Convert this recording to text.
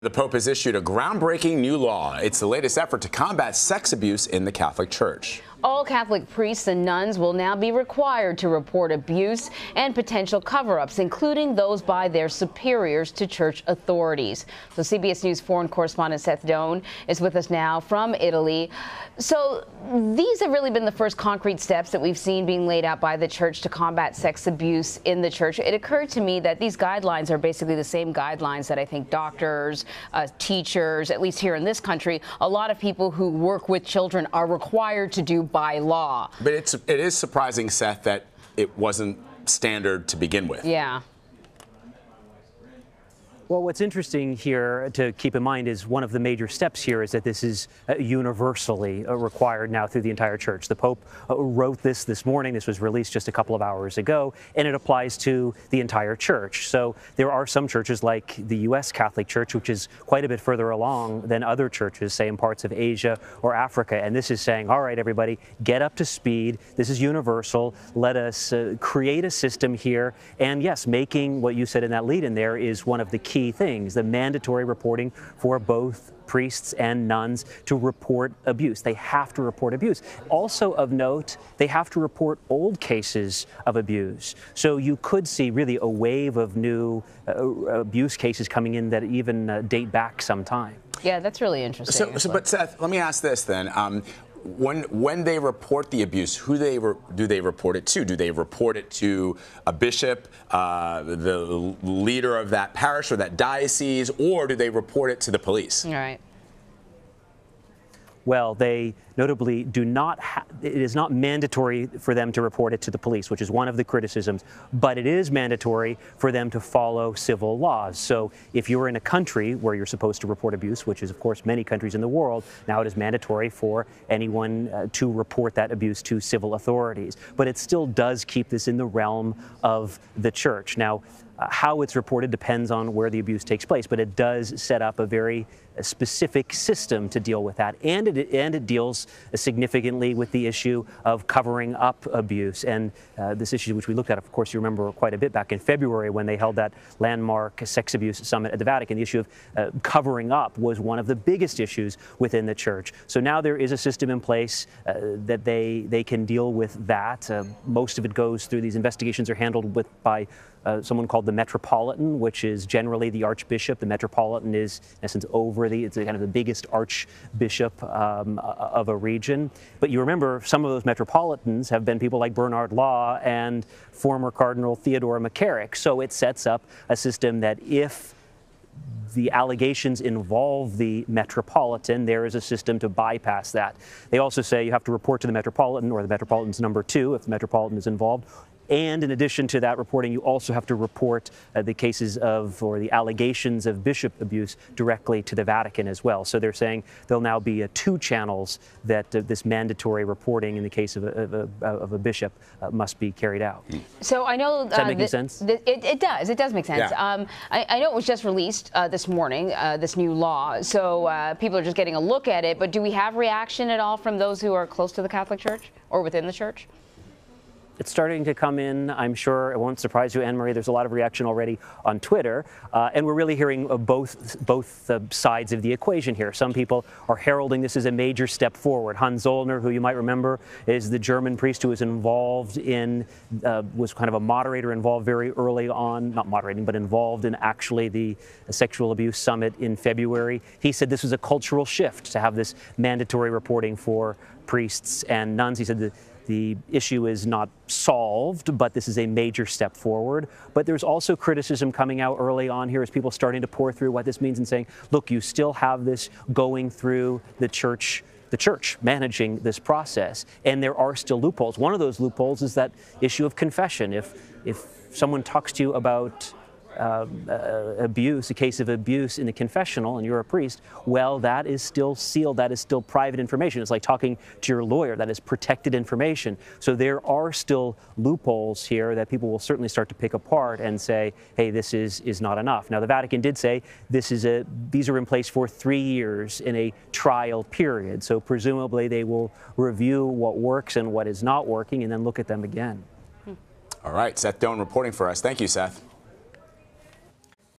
The Pope has issued a groundbreaking new law. It's the latest effort to combat sex abuse in the Catholic Church. All Catholic priests and nuns will now be required to report abuse and potential cover ups, including those by their superiors to church authorities. So, CBS News foreign correspondent Seth Doane is with us now from Italy. So, these have really been the first concrete steps that we've seen being laid out by the church to combat sex abuse in the church. It occurred to me that these guidelines are basically the same guidelines that I think doctors, uh, teachers, at least here in this country, a lot of people who work with children are required to do by law. But it's it is surprising, Seth, that it wasn't standard to begin with. Yeah. Well, what's interesting here to keep in mind is one of the major steps here is that this is uh, universally uh, required now through the entire church. The Pope uh, wrote this this morning. This was released just a couple of hours ago, and it applies to the entire church. So there are some churches like the U.S. Catholic Church, which is quite a bit further along than other churches, say in parts of Asia or Africa. And this is saying, all right, everybody, get up to speed. This is universal. Let us uh, create a system here. And yes, making what you said in that lead in there is one of the key key things the mandatory reporting for both priests and nuns to report abuse. They have to report abuse. Also, of note, they have to report old cases of abuse. So you could see really a wave of new uh, abuse cases coming in that even uh, date back some time. Yeah, that's really interesting. So, so, but Seth, let me ask this then. Um, when when they report the abuse, who they re, do they report it to? Do they report it to a bishop, uh, the leader of that parish or that diocese, or do they report it to the police? All right well, they notably do not, it is not mandatory for them to report it to the police, which is one of the criticisms, but it is mandatory for them to follow civil laws. So if you're in a country where you're supposed to report abuse, which is, of course, many countries in the world, now it is mandatory for anyone uh, to report that abuse to civil authorities. But it still does keep this in the realm of the church. Now, uh, how it's reported depends on where the abuse takes place, but it does set up a very uh, specific system to deal with that. And it, and it deals significantly with the issue of covering up abuse. And uh, this issue, which we looked at, of course, you remember quite a bit back in February when they held that landmark sex abuse summit at the Vatican. The issue of uh, covering up was one of the biggest issues within the church. So now there is a system in place uh, that they, they can deal with that. Uh, most of it goes through these investigations are handled with by uh, someone called the Metropolitan, which is generally the Archbishop. The Metropolitan is, in essence, over the, it's kind of the biggest Archbishop um, of a region. But you remember, some of those Metropolitans have been people like Bernard Law and former Cardinal Theodore McCarrick. So it sets up a system that if the allegations involve the metropolitan, there is a system to bypass that. They also say you have to report to the metropolitan or the metropolitan's number two if the metropolitan is involved, and in addition to that reporting, you also have to report uh, the cases of or the allegations of bishop abuse directly to the Vatican as well. So they're saying there'll now be uh, two channels that uh, this mandatory reporting in the case of a, of a, of a bishop uh, must be carried out. So I know. Does that uh, make sense? it, it, does. It does make sense. Yeah. Um, I, I, know it was just released uh, this morning, this new law. So people are just getting a look at it. But do we have reaction at all from those who are close to the Catholic Church or within the church? It's starting to come in. I'm sure it won't surprise you, Anne Marie. There's a lot of reaction already on Twitter, uh, and we're really hearing both both uh, sides of the equation here. Some people are heralding this as a major step forward. Hans Zollner, who you might remember, is the German priest who was involved in uh, was kind of a moderator involved very early on, not moderating, but involved in actually the sexual abuse summit in February. He said this was a cultural shift to have this mandatory reporting for priests and nuns. He said the issue is not solved, but this is a major step forward. But there's also criticism coming out early on here as people starting to pour through what this means and saying, look, you still have this going through the church the church managing this process. And there are still loopholes. One of those loopholes is that issue of confession. If, if someone talks to you about uh, uh, abuse, a case of abuse in the confessional, and you're a priest, well, that is still sealed. That is still private information. It's like talking to your lawyer. That is protected information. So there are still loopholes here that people will certainly start to pick apart and say, hey, this is, is not enough. Now, the Vatican did say this is a, these are in place for three years in a trial period. So presumably they will review what works and what is not working and then look at them again. All right, Seth Doane reporting for us. Thank you, Seth.